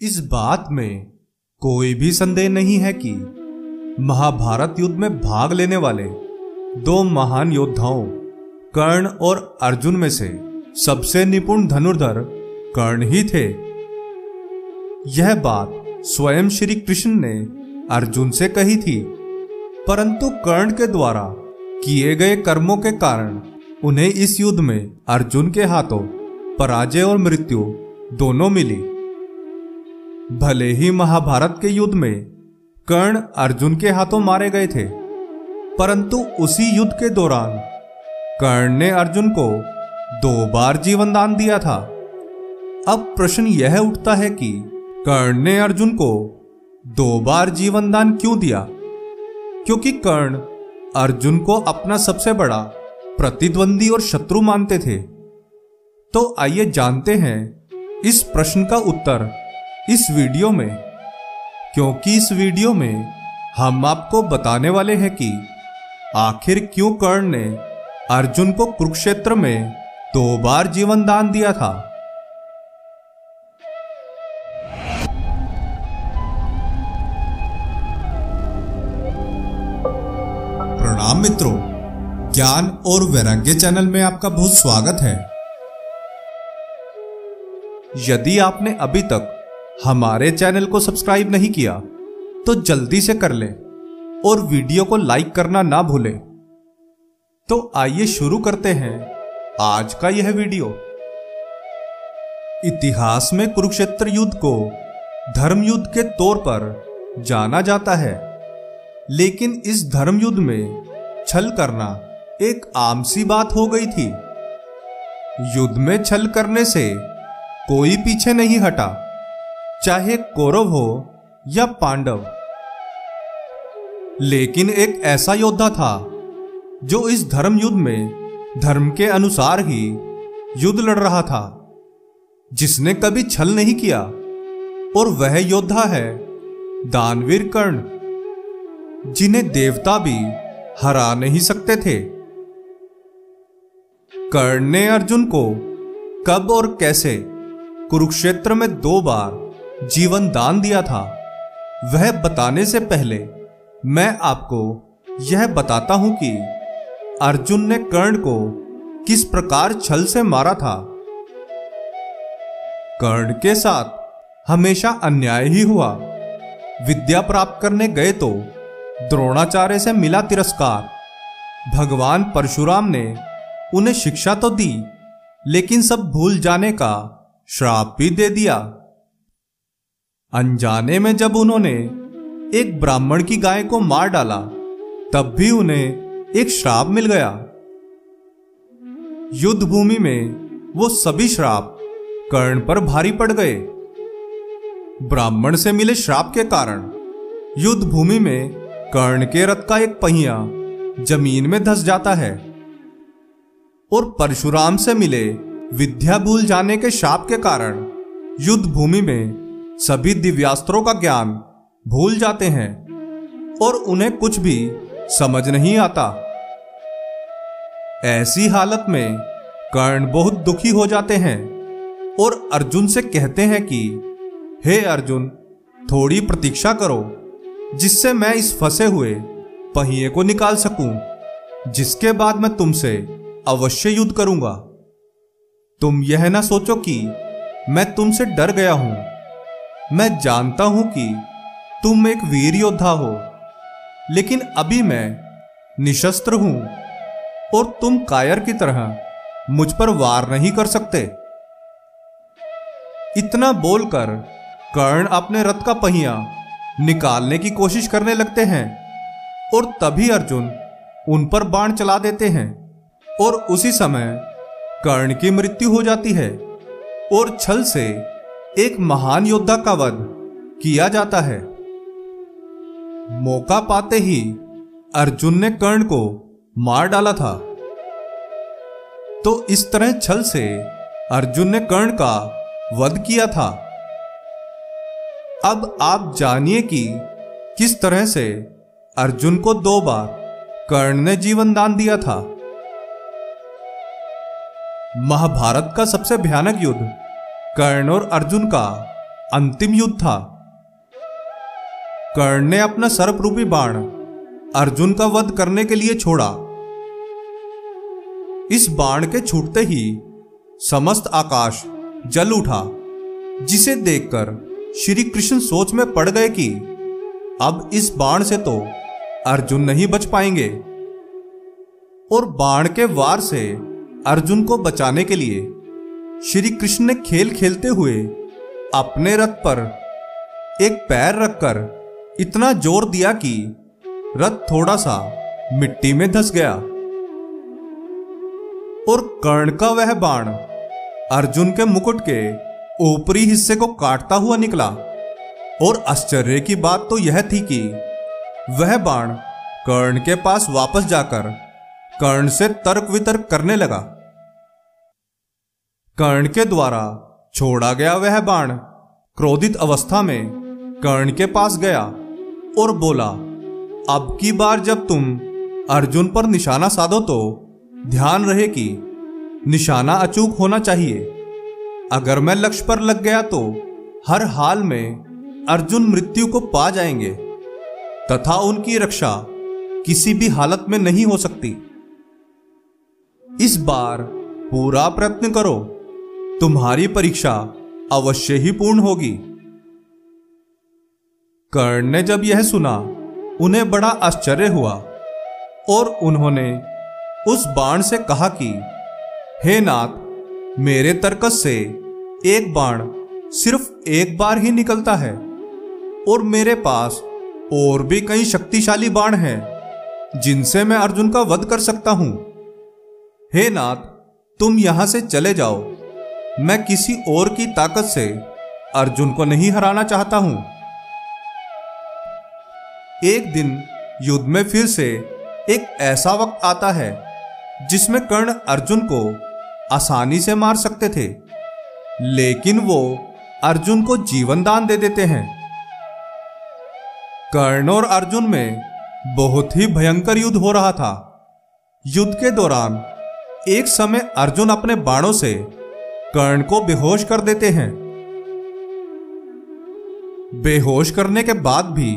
इस बात में कोई भी संदेह नहीं है कि महाभारत युद्ध में भाग लेने वाले दो महान योद्धाओं, कर्ण और अर्जुन में से सबसे निपुण धनुर्धर कर्ण ही थे। यह बात स्वयं श्री कृष्ण ने अर्जुन से कही थी, परंतु कर्ण के द्वारा किए गए कर्मों के कारण उन्हें इस युद्ध में अर्जुन के हाथों, पराजय और मृत्यु दोनों मिली। भले ही महाभारत के युद्ध में कर्ण अर्जुन के हाथों मारे गए थे, परंतु उसी युद्ध के दौरान कर्ण ने अर्जुन को दो बार जीवन दान दिया था। अब प्रश्न यह उठता है कि कर्ण ने अर्जुन को दो बार जीवन दान क्यों दिया? क्योंकि कर्ण अर्जुन को अपना सबसे बड़ा प्रतिद्वंदी और शत्रु मानते थे। तो आइए जानते हैं इस प्रश्न का उत्तर। इस वीडियो में, क्योंकि इस वीडियो में हम आपको बताने वाले हैं कि आखिर क्यों कर्ण ने अर्जुन को कुरुक्षेत्र में दो बार जीवन दान दिया था। प्रणाम मित्रों, ज्ञान और वैराग्य चैनल में आपका बहुत स्वागत है। यदि आपने अभी तक हमारे चैनल को सब्सक्राइब नहीं किया तो जल्दी से कर ले और वीडियो को लाइक करना ना भूले। तो आइए शुरू करते हैं आज का यह वीडियो। इतिहास में कुरुक्षेत्र युद्ध को धर्म युद्ध के तौर पर जाना जाता है, लेकिन इस धर्म युद्ध में छल करना एक आम सी बात हो गई थी। युद्ध में छल करने से कोई पीछे नहीं हटा। चाहे कौरव हो या पांडव। लेकिन एक ऐसा योद्धा था, जो इस धर्म युद्ध में धर्म के अनुसार ही युद्ध लड़ रहा था, जिसने कभी छल नहीं किया, और वह योद्धा है दानवीर कर्ण, जिन्हें देवता भी हरा नहीं सकते थे। कर्ण ने अर्जुन को कब और कैसे कुरुक्षेत्र में दो बार जीवन दान दिया था। वह बताने से पहले मैं आपको यह बताता हूँ कि अर्जुन ने कर्ण को किस प्रकार छल से मारा था। कर्ण के साथ हमेशा अन्याय ही हुआ। विद्या प्राप्त करने गए तो द्रोणाचार्य से मिला तिरस्कार। भगवान परशुराम ने उन्हें शिक्षा तो दी, लेकिन सब भूल जाने का श्राप भी दे दिया। अनजाने में जब उन्होंने एक ब्राह्मण की गाय को मार डाला, तब भी उन्हें एक श्राप मिल गया। युद्ध भूमि में वो सभी श्राप कर्ण पर भारी पड़ गए। ब्राह्मण से मिले श्राप के कारण युद्ध भूमि में कर्ण के रथ का एक पहिया ज़मीन में धस जाता है और परशुराम से मिले विद्या भूल जाने के शाप के कारण युद्ध भूमि में सभी दिव्यास्त्रों का ज्ञान भूल जाते हैं और उन्हें कुछ भी समझ नहीं आता। ऐसी हालत में कर्ण बहुत दुखी हो जाते हैं और अर्जुन से कहते हैं कि, हे अर्जुन, थोड़ी प्रतीक्षा करो, जिससे मैं इस फंसे हुए पहिए को निकाल सकूँ, जिसके बाद मैं तुमसे अवश्य युद्ध करूँगा। तुम यह ना सोचो कि मैं तुमसे डर गया हूँ। मैं जानता हूँ कि तुम एक वीर योद्धा हो, लेकिन अभी मैं निशस्त्र हूँ और तुम कायर की तरह मुझ पर वार नहीं कर सकते। इतना बोलकर कर्ण अपने रथ का पहिया निकालने की कोशिश करने लगते हैं और तभी अर्जुन उन पर बाण चला देते हैं और उसी समय कर्ण की मृत्यु हो जाती है और छल से एक महान योद्धा का वध किया जाता है। मौका पाते ही अर्जुन ने कर्ण को मार डाला था। तो इस तरह छल से अर्जुन ने कर्ण का वध किया था। अब आप जानिए कि किस तरह से अर्जुन को दो बार कर्ण ने जीवन दान दिया था। महाभारत का सबसे भयानक युद्ध कर्ण और अर्जुन का अंतिम युद्ध था। कर्ण ने अपना सर्परूपी बाण अर्जुन का वध करने के लिए छोड़ा। इस बाण के छूटते ही समस्त आकाश जल उठा, जिसे देखकर श्री कृष्ण सोच में पड़ गए कि अब इस बाण से तो अर्जुन नहीं बच पाएँगे। और बाण के वार से अर्जुन को बचाने के लिए श्री कृष्ण ने खेल खेलते हुए अपने रथ पर एक पैर रखकर इतना ज़ोर दिया कि रथ थोड़ा सा मिट्टी में धस गया। और कर्ण का वह बाण अर्जुन के मुकुट के ऊपरी हिस्से को काटता हुआ निकला। और आश्चर्य की बात तो यह थी कि वह बाण कर्ण के पास वापस जाकर कर्ण से तर्क वितर्क करने लगा। कर्ण के द्वारा छोड़ा गया वह बाण क्रोधित अवस्था में कर्ण के पास गया और बोला, अब की बार जब तुम अर्जुन पर निशाना साधो तो ध्यान रहे कि निशाना अचूक होना चाहिए। अगर मैं लक्ष्य पर लग गया तो हर हाल में अर्जुन मृत्यु को पा जाएँगे, तथा उनकी रक्षा किसी भी हालत में नहीं हो सकती। इस बार पूरा प्रयत्न करो। तुम्हारी परीक्षा अवश्य ही पूर्ण होगी। कर्ण ने जब यह सुना, उन्हें बड़ा आश्चर्य हुआ और उन्होंने उस बाण से कहा कि, हे नाथ मेरे तर्कस से एक बाण सिर्फ़ एक बार ही निकलता है और मेरे पास और भी कई शक्तिशाली बाण हैं, जिनसे मैं अर्जुन का वध कर सकता हूँ। हे नाथ तुम यहाँ से चले जाओ मैं किसी और की ताकत से अर्जुन को नहीं हराना चाहता हूँ। एक दिन युद्ध में फिर से एक ऐसा वक्त आता है जिसमें कर्ण अर्जुन को आसानी से मार सकते थे, लेकिन वो अर्जुन को जीवन दान दे देते हैं। कर्ण और अर्जुन में बहुत ही भयंकर युद्ध हो रहा था। युद्ध के दौरान एक समय अर्जुन अपने बाणों से कर्ण को बेहोश कर देते हैं। बेहोश करने के बाद भी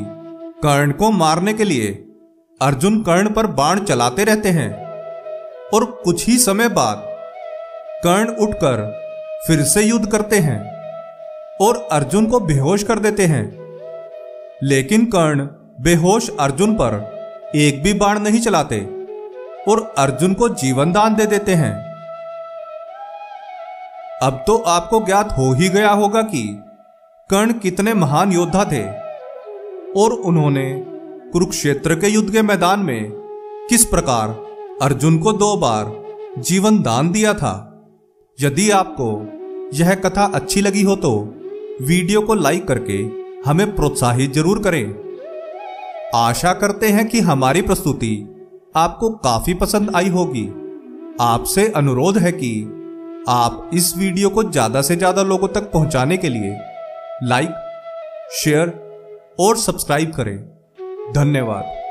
कर्ण को मारने के लिए अर्जुन कर्ण पर बाण चलाते रहते हैं और कुछ ही समय बाद कर्ण उठकर फिर से युद्ध करते हैं और अर्जुन को बेहोश कर देते हैं। लेकिन कर्ण बेहोश अर्जुन पर एक भी बाण नहीं चलाते और अर्जुन को जीवन दान दे देते हैं। अब तो आपको ज्ञात हो ही गया होगा कि कर्ण कितने महान योद्धा थे और उन्होंने कुरुक्षेत्र के युद्ध के मैदान में किस प्रकार अर्जुन को दो बार जीवन दान दिया था। यदि आपको यह कथा अच्छी लगी हो तो वीडियो को लाइक करके हमें प्रोत्साहित ज़रूर करें। आशा करते हैं कि हमारी प्रस्तुति आपको काफ़ी पसंद आई होगी। आपसे अनुरोध है कि आप इस वीडियो को ज़्यादा से ज़्यादा लोगों तक पहुँचाने के लिए लाइक, शेयर और सब्सक्राइब करें। धन्यवाद।